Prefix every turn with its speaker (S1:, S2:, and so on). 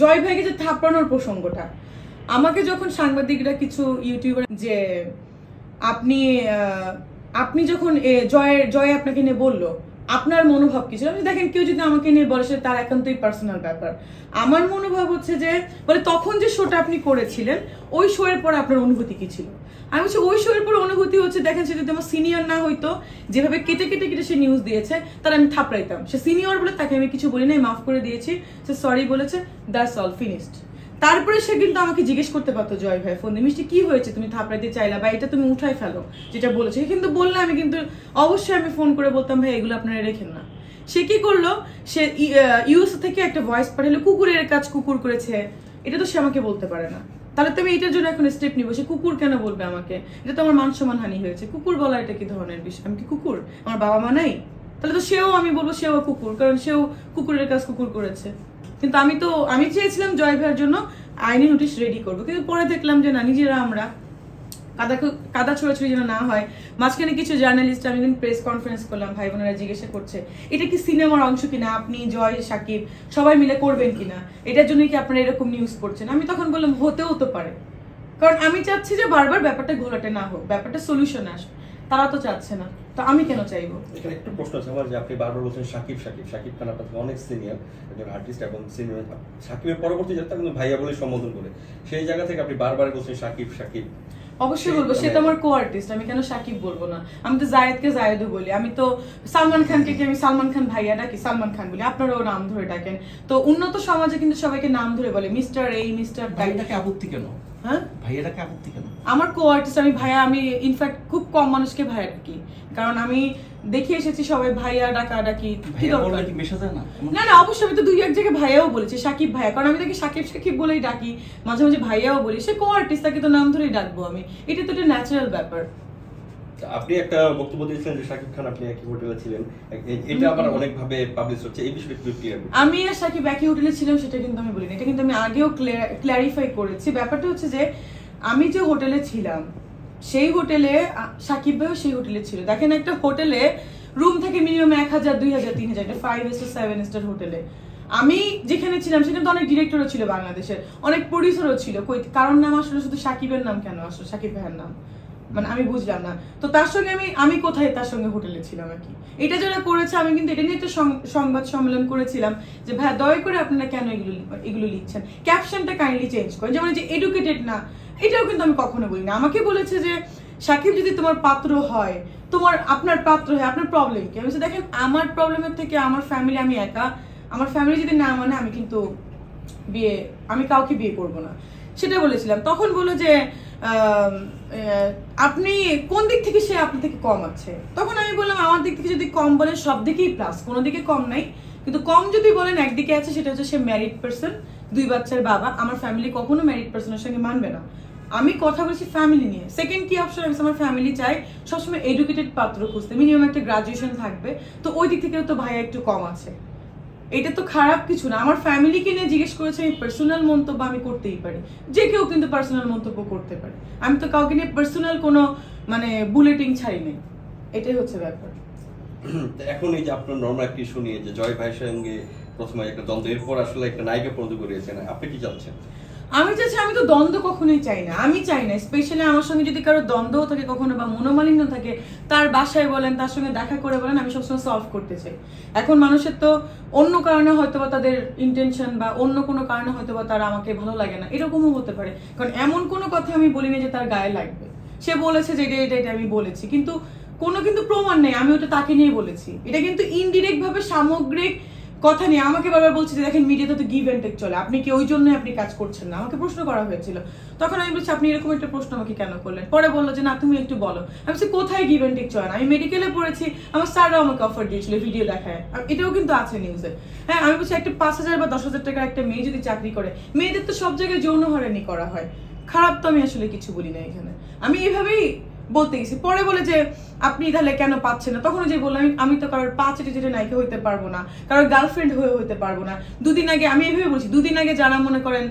S1: জয় ভাইকে যে থাপড়ানোর প্রসঙ্গটা। আমাকে যখন সাংবাদিকরা কিছু ইউটিউবার যে আপনি আপনি যখন জয় জয় আপনাকে নিয়ে বলল আপনার মনোভাব কি? ছিল দেখেন, কেউ যদি আমাকে নিয়ে বলে সেটা তার একান্তই পার্সোনাল ব্যাপার। আমার মনোভাব হচ্ছে যে মানে তখন যে শোটা আপনি করেছিলেন, ওই শো এর পর আপনার অনুভূতি কি ছিল? আমি বলছি, ওই শো এর পর অনুভূতি হচ্ছে, দেখেন সে যদি আমার সিনিয়র না হইতো, যেভাবে কেটে কেটে কেটে সে নিউজ দিয়েছে তার আমি থাপড়াইতাম। সে সিনিয়র বলে তাকে আমি কিছু বলি নাই, মাফ করে দিয়েছি। সে সরি বলেছে দ্যাটস অল ফিনিশড তারপরে সে কিন্তু আমাকে জিজ্ঞেস করতে পারতো, জয় ভাই, ফোন দিয়ে মিষ্টি, কি হয়েছে? তুমি থাপড়াইতে চাইলা বা এটা তুমি উঠাই ফেলো। যেটা বলেছে। কিন্তু বললে, আমি কিন্তু অবশ্যই আমি ফোন করে বলতাম, ভাই, এগুলো আপনারা রেখেন না। সে কি করল? সে ইউএস থেকে একটা ভয়েস পাঠালো, কুকুরের কাজ কুকুর করেছে। এটা তো সে আমাকে বলতে পারে না। তাহলে তো আমি এটার জন্য এখন স্টেপ নিবো। সে কুকুর কেন বলবে আমাকে? এটা তো আমার মান সম্মান হানি হয়েছে। কুকুর বলা এটা কি ধরনের বিষয়? আমি কি কুকুর? আমার বাবা মা নাই? তাহলে তো সেও, আমি বলব সেও কুকুর, কারণ সেও কুকুরের কাজ কুকুর করেছে। কিন্তু আমি তো, আমি চেয়েছিলাম জয় ভাইয়ের জন্য আইনি নোটিশ রেডি করব। কিন্তু পরে দেখলাম যে না, নিজেরা আমরা কাদা কাদা ছোড়াছুড়ি যেন না হয়, মাঝখানে কিছু জার্নালিস্ট আমি কিন্তু প্রেস কনফারেন্স করলাম, ভাই বোনেরা জিজ্ঞাসা করছে, এটা কি সিনেমার অংশ কিনা? আপনি, জয়, সাকিব, সবাই মিলে করবেন কিনা? এটার জন্য কি আপনারা এরকম নিউজ করছেন? আমি তখন বললাম, হতেও তো পারে। কারণ আমি চাচ্ছি যে বারবার ব্যাপারটা ঘোলাটে না হোক, ব্যাপারটা সলিউশন আসুক। তারা তো চাচ্ছে না। তো আমি কেন চাইব?
S2: এখানে একটু প্রশ্ন আছে আমার যে আপনি বারবার বলছেন সাকিব সাকিব। সাকিব খান আপনার অনেক সিনিয়র একজন আর্টিস্ট এবং সিনিয়র সাকিবের পরবর্তী যাত্রা কিন্তু ভাইয়া বলে সম্বোধন করে। সেই জায়গা থেকে আপনি বারবার বলছেন সাকিব সাকিব।
S1: অবশ্যই বলব সে তো আমার কো আর্টিস্ট আমি কেন সাকিব বলব না? আমি তো জায়েদকে জায়েদও বলি। আমি তো সালমান খানকে কি আমি সালমান খান ভাইয়া ডাকি? সালমান খান বলি। আপনারাও নাম ধরে ডাকেন। তো উন্নত সমাজে কিন্তু সবাইকে নাম ধরে বলে মিস্টার এই মিস্টার
S3: আপত্তি কেন?
S1: হ্যাঁ?
S3: ভাইয়াটাকে আপত্তি কেন?
S1: আমার কো আর্টিস্ট আমি ভাইয়া আমি ইনফ্যাক্ট খুব কম মানুষকে ভাইয়া ডাকি। কারণ আমি দেখে এসেছি সবাই ভাইয়া ডাকা ডাকি কি দরকার?
S3: না?
S1: না অবশ্যই আমি তো দুই এক জায়গায় ভাইয়াও বলেছি সাকিব ভাইয়া। কারণ আমি তাকে সাকিব সাকিব বলেই ডাকি মাঝে মাঝে ভাইয়াও বলি। সে কো আর্টিস্ট তাকে তো নাম ধরেই ডাকবো আমি। এটা তো একটা ন্যাচারাল ব্যাপার।
S2: আপনি একটা বক্তব্য দিয়েছিলেন যে সাকিব খান আপনি একই হোটেলে ছিলেন। এটা আবার অনেকভাবে পাবলিশ হচ্ছে। এই বিষয়টা একটু ক্লিয়ার
S1: আমি আর সাকিব একই হোটেলে ছিলাম সেটা কিন্তু আমি বলিনি। এটা কিন্তু আমি আগেও ক্ল্যারিফাই করেছি। ব্যাপারটা হচ্ছে যে আমি যে হোটেলে ছিলাম সেই হোটেলে সাকিব ভাইও সেই হোটেলে ছিল। দেখেন একটা হোটেলে রুম থেকে মিনিমাম এক হাজার দুই হাজার তিন হাজার। একটা ফাইভ স্টার সেভেন স্টার হোটেলে। আমি যেখানে ছিলাম সেখানে তো অনেক ডিরেক্টরও ছিল বাংলাদেশের। অনেক প্রডিউসারও ছিল। কারোর নাম আসলে শুধু সাকিবের নাম কেন আসলো? সাকিব ভাইয়ের নাম। মানে আমি বুঝলাম না। তো তার সঙ্গে আমি আমি কোথায় তার সঙ্গে হোটেলে ছিলাম আর কি? এটা যারা করেছে, আমি কিন্তু এটা নিয়ে সং- সংবাদ সম্মেলন করেছিলাম যে ভাই দয়া করে আপনারা কেন এগুলো এগুলো লিখছেন? ক্যাপশনটা কাইন্ডলি চেঞ্জ করেন যেমন যে এডুকেটেড না। এটাও কিন্তু আমি কখনো বলি না আমাকে বলেছে যে সাকিব যদি তোমার পাত্র হয়, তোমার, আপনার পাত্র হয়, আপনার প্রবলেম কি? আমি দেখেন, আমার প্রবলেমের থেকে আমার ফ্যামিলি আমি একা। আমার ফ্যামিলি যদি না মানে আমি কিন্তু বিয়ে, আমি কাউকে বিয়ে করব না। সেটা বলেছিলাম। তখন বলল যে আপনি কোন দিক থেকে সে আপনার থেকে কম আছে? তখন আমি বললাম, আমার দিক থেকে যদি কম বলেন সব দিকেই প্লাস কোনো দিকে কম নাই। কিন্তু কম যদি বলেন একদিকে আছে, সেটা হচ্ছে সে ম্যারিড পার্সন দুই বাচ্চার বাবা। আমার ফ্যামিলি কখনো ম্যারিড পার্সনের সঙ্গে মানবে না। আমি কথা বলছি ফ্যামিলি নিয়ে। সেকেন্ড কি অপশন আমি আমার ফ্যামিলি চাই সবসময় এডুকেটেড পাত্র খুঁজতে। মিনিমাম একটা গ্রাজুয়েশন থাকবে। তো ওই দিক থেকেও তো ভাইয়া একটু কম আছে। এটা তো খারাপ কিছু না। আমার ফ্যামিলিকে নিয়ে জিজ্ঞেস করেছে, আমি পার্সোনাল মন্তব্য আমি করতেই পারি। যে কেউ কিন্তু পার্সোনাল মন্তব্য করতে পারে। আমি তো কাউকে নিয়ে পার্সোনাল কোনো মানে বুলেটিং ছাড়ি নেই। এটাই হচ্ছে ব্যাপার।
S2: এখন এই যে আপনার নর্মাল একটি শুনিয়ে যে জয় ভাইয়ের সঙ্গে প্রথমে একটা দ্বন্দ্ব, এরপর আসলে একটা নায়িকা পর্যন্ত করিয়েছেন আপনি কি চাচ্ছেন
S1: আমি চাচ্ছি আমি তো দ্বন্দ্ব কখনোই চাই না। আমি চাই না স্পেশালি আমার সঙ্গে যদি কারও দ্বন্দ্ব থাকে কখনো বা মনোমালিন্য থাকে, তার বাসায় বলেন, তার সঙ্গে দেখা করে বলেন, আমি সবসময় সলভ করতে চাই। এখন মানুষের তো অন্য কারণে হয়তো বা তাদের ইন্টেনশন বা অন্য কোনো কারণে হয়তো বা তারা আমাকে ভালো লাগে না। এরকমও হতে পারে। কারণ এমন কোনো কথা আমি বলিনি যে তার গায়ে লাগবে। সে বলেছে যে, এটা এটা এটা আমি বলেছি। কিন্তু কোনো কিন্তু প্রমাণ নেই, আমি ওটা তাকে নিয়ে বলেছি। এটা কিন্তু ইনডিরেক্ট ভাবে সামগ্রিক কথা নিয়ে আমাকে বারবার বলছে যে দেখেন মিডিয়াতে তো গিভ অ্যান্ড টেক চলে। আপনি কি ওই জন্যই আপনি কাজ করছেন না? আমাকে প্রশ্ন করা হয়েছিল। তখন আমি বলছি, আপনি এরকম একটা প্রশ্ন আমাকে কেন করলেন? পরে বলল যে, না, তুমি একটু বলো। আমি বলছি, কোথায় গিভ অ্যান্ড টেক চলে না? আমি মেডিকেলে পড়েছি, আমার স্যাররাও আমাকে অফার দিয়েছিল ভিডিও দেখায়। এটাও কিন্তু আছে নিউজে হ্যাঁ আমি বলছি, একটা পাঁচ হাজার বা দশ হাজার টাকার একটা মেয়ে যদি চাকরি করে, মেয়েদের তো সব জায়গায় যৌন হয়রানি করা হয়। খারাপ তো আমি আসলে কিছু বলি না এখানে। আমি এইভাবেই বলতে গেছি। পরে বলে যে, আপনি তাহলে কেন পাচ্ছেন না? তখন যে বললাম, আমি- তো কারোর পা চেটে নায়িকা হইতে পারব না, কারোর গার্লফ্রেন্ড হয়ে হইতে পারব না। দুদিন আগে, আমি এভাবে বলছি, দুদিন আগে যারা মনে করেন